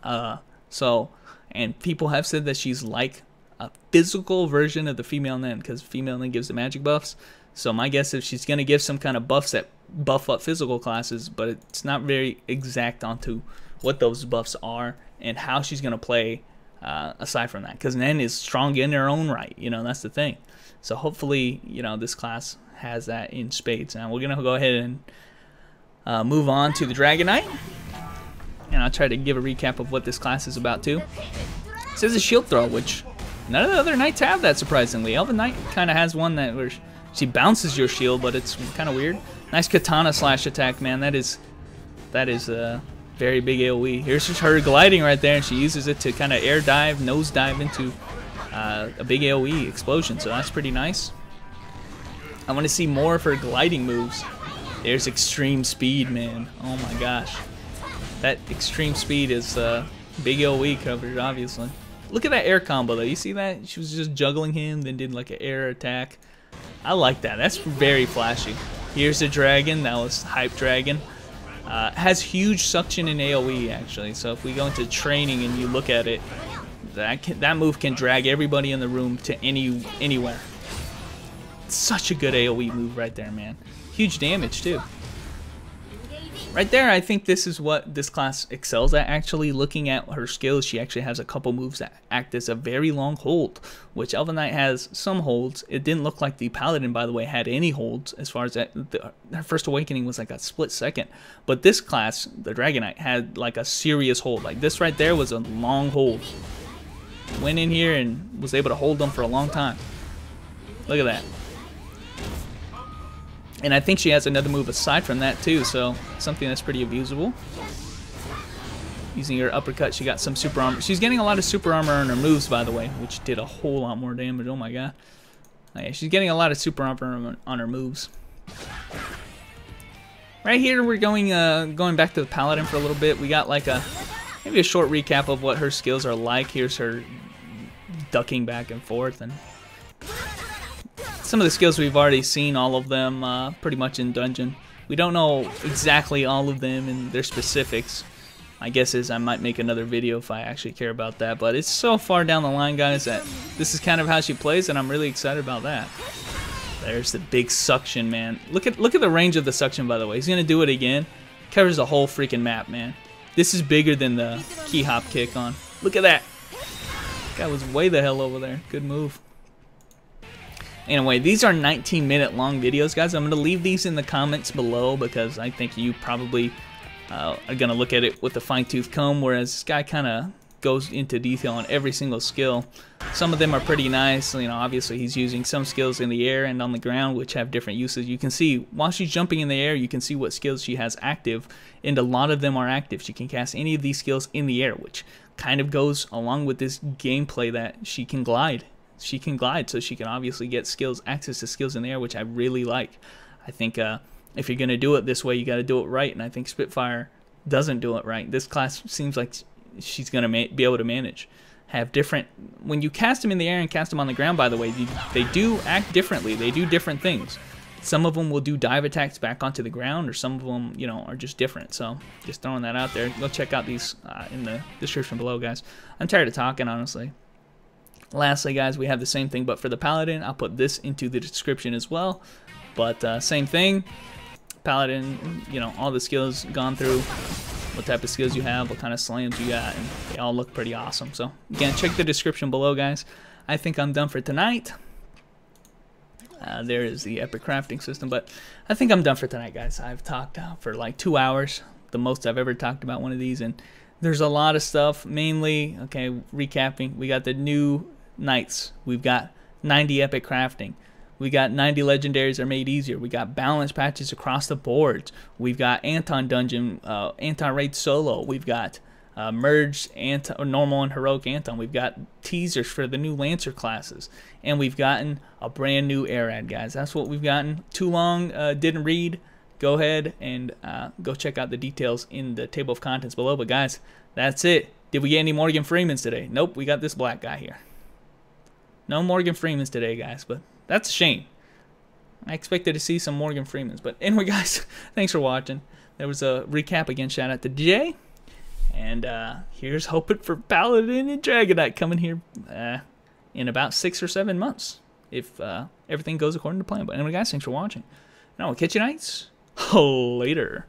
Uh, so, and people have said that she's like a physical version of the female Nen because female Nen gives the magic buffs. So my guess is she's gonna give some kind of buffs that buff up physical classes, but it's not very exact onto what those buffs are and how she's going to play uh, aside from that. Because Nen is strong in her own right. You know, that's the thing. So hopefully, you know, this class has that in spades. Now we're going to go ahead and uh, move on to the Dragon Knight. And I'll try to give a recap of what this class is about too. It says a shield throw, which none of the other knights have that surprisingly. Elven Knight kind of has one that where she bounces your shield, but it's kind of weird. Nice katana slash attack, man. That is that is a very big AoE. Here's just her gliding right there, and she uses it to kind of air dive, nose dive into uh, a big AoE explosion, so that's pretty nice. I want to see more of her gliding moves. There's extreme speed, man. Oh my gosh. That extreme speed is uh, big AoE coverage, obviously. Look at that air combo, though. You see that? She was just juggling him, then did like an air attack. I like that. That's very flashy. Here's the dragon. That was Hype Dragon. Uh, has huge suction in AoE actually. So if we go into training and you look at it, that can, that move can drag everybody in the room to any anywhere. Such a good AoE move right there, man. Huge damage too. Right there, I think this is what this class excels at actually. Looking at her skills, she actually has a couple moves that act as a very long hold, which Elven Knight has some holds. It didn't look like the Paladin, by the way, had any holds as far as that. The, her first awakening was like a split second. But this class, the Dragon Knight, had like a serious hold. Like this right there was a long hold. Went in here and was able to hold them for a long time. Look at that. And I think she has another move aside from that too, so something that's pretty abusable. Using her uppercut, she got some super armor. She's getting a lot of super armor on her moves, by the way, which did a whole lot more damage. Oh my god. Oh, yeah, she's getting a lot of super armor on her moves. Right here, we're going uh, going back to the Paladin for a little bit. We got like a maybe a short recap of what her skills are like. Here's her ducking back and forth and some of the skills we've already seen all of them uh, pretty much in dungeon. We don't know exactly all of them and their specifics. My guess is I might make another video if I actually care about that, but it's so far down the line, guys, that this is kind of how she plays, and I'm really excited about that. There's the big suction, man. Look at look at the range of the suction, by the way. He's gonna do it again. Covers the whole freaking map, man. This is bigger than the key hop kick on. Look at that. Guy was way the hell over there. Good move. Anyway, these are 19 minute long videos, guys. I'm going to leave these in the comments below because I think you probably uh, are going to look at it with a fine tooth comb, whereas this guy kind of goes into detail on every single skill. Some of them are pretty nice. You know, obviously he's using some skills in the air and on the ground, which have different uses. You can see while she's jumping in the air, you can see what skills she has active, and a lot of them are active. She can cast any of these skills in the air, which kind of goes along with this gameplay that she can glide she can glide, so she can obviously get skills, access to skills in the air, which I really like. I think uh, if you're gonna do it this way, you got to do it right, and I think Spitfire doesn't do it right. This class seems like she's gonna be able to manage. Have different when you cast them in the air and cast them on the ground. By the way, they do act differently. They do different things. Some of them will do dive attacks back onto the ground, or some of them, you know, are just different. So, just throwing that out there. Go check out these uh, in the description below, guys. I'm tired of talking, honestly. Lastly, guys, we have the same thing, but for the Paladin, I'll put this into the description as well. But uh, same thing, Paladin, you know, all the skills gone through, what type of skills you have, what kind of slams you got, and they all look pretty awesome. So, again, check the description below, guys. I think I'm done for tonight. Uh, there is the epic crafting system, but I think I'm done for tonight, guys. I've talked uh, for like two hours, the most I've ever talked about one of these, and there's a lot of stuff. Mainly, okay, recapping, we got the new knights. We've got 90 epic crafting. We got 90 legendaries are made easier. We got balance patches across the boards. We've got Anton Dungeon, uh, Anton Raid Solo. We've got uh, merged Anton, normal and heroic Anton. We've got teasers for the new Lancer classes, and we've gotten a brand new Arad, guys. That's what we've gotten. Too long, uh, didn't read. Go ahead and uh, go check out the details in the table of contents below. But guys, that's it. Did we get any Morgan Freemans today? Nope, we got this black guy here. No Morgan Freemans today, guys, but that's a shame. I expected to see some Morgan Freemans. But anyway, *laughs* guys, thanks for watching. There was a recap again. Shout out to Jay. And uh, here's hoping for Paladin and Dragon Knight coming here uh, in about six or seven months if uh, everything goes according to plan. But anyway, guys, thanks for watching. Now, we'll catch you nights later.